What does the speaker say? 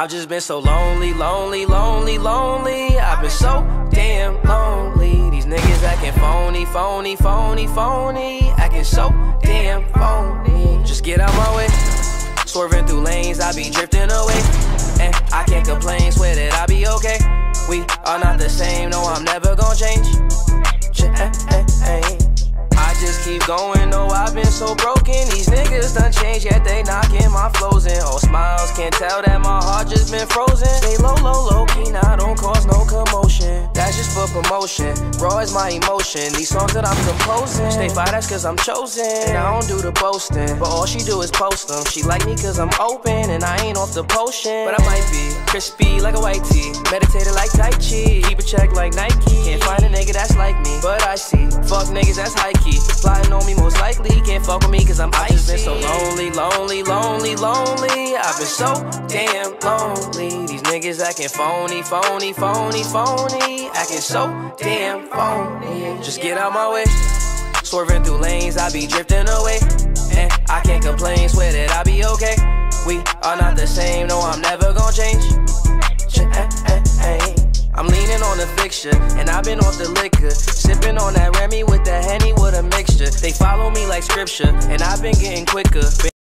I've just been so lonely, lonely, lonely, lonely. I've been so damn lonely. These niggas acting phony, phony, phony, phony. Acting so damn phony. Just get out my way. Swerving through lanes, I be drifting away. And I can't complain, swear that I be okay. We are not the same, no, I'm never gonna change. I just keep going, no, I've been so broken. These niggas done changed, yet they in. All smiles, can't tell that my heart just been frozen. Stay low, low, low key, now don't cause no commotion. That's just for promotion. Raw is my emotion. These songs that I'm composing. Stay fire, that's cause I'm chosen. And I don't do the boasting, but all she do is post them. She like me cause I'm open, and I ain't off the potion. But I might be crispy like a white tee. Meditated like Tai Chi. Keep a check like Nike. Can't find a nigga that's like me, but I see. Fuck niggas that's high likely. Can't fuck with me cause I'm. I've just been so lonely, lonely, lonely, lonely. I've been so damn lonely. These niggas acting phony, phony, phony, phony. Acting so damn phony. Just get out my way. Swerving through lanes, I be drifting away. And I can't complain, swear that I be okay. We are not the same, no, I'm never gonna change. Change. Eh, eh, eh. I'm leaning on the fixture, and I've been off the liquor. Sipping on that Remy with the Henny with a They follow me like scripture, and I've been getting quicker.